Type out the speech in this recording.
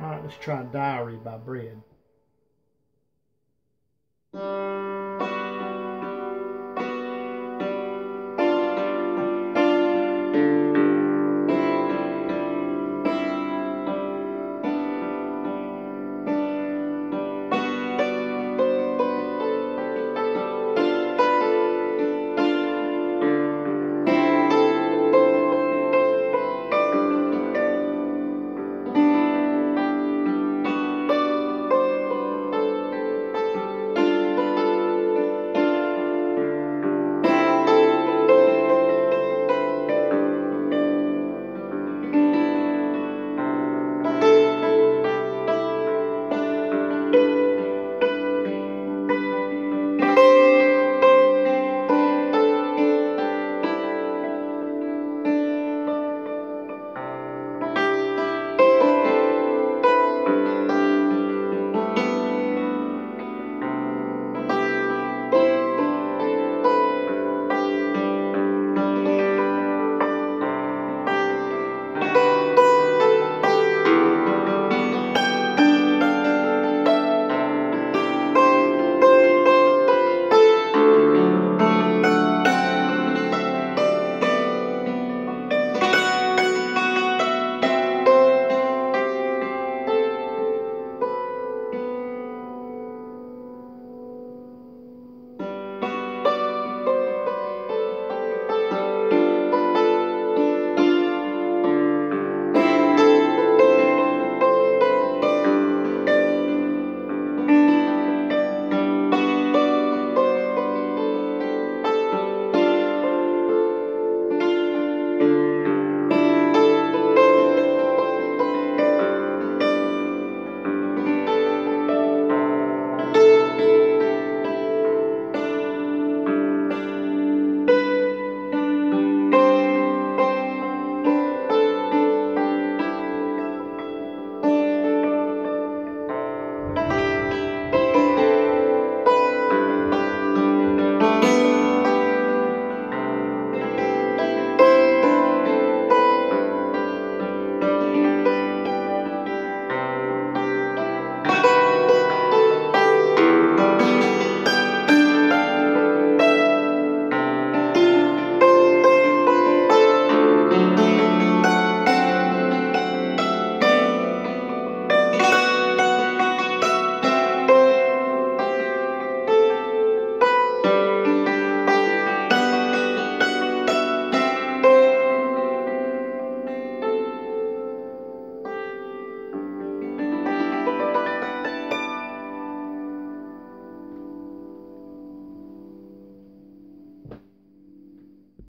Alright, let's try Diary by Bread.